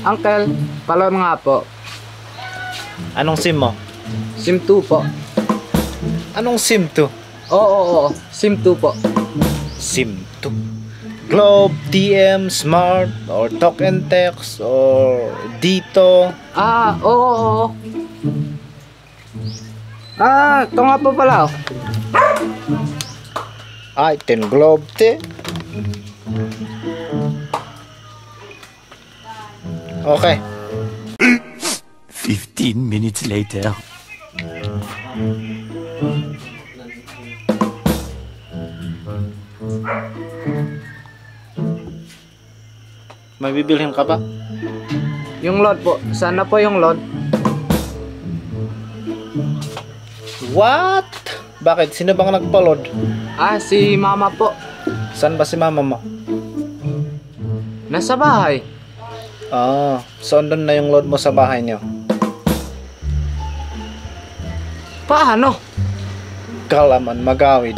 Uncle, palo nga po. Anong SIM mo? SIM 2 po. Anong SIM to? Oo, oo, oo. SIM 2 po. SIM to. Globe, TM, Smart, or Talk and Text, or Dito. Ah, oo, oo, oo. Ah, ito nga po pala. oh. Ay, ten Globe, te. Okay. 15 minutes later. May bibilhin ka pa? Yung load po. Sana po yung load. What? Bakit? Sino bang nagpa-load? Ah, si mama po. Saan ba si mama mo? Nasa bahay. Ah, so andun na yung load mo sa bahay niyo. Paano? Kalaman, magawid.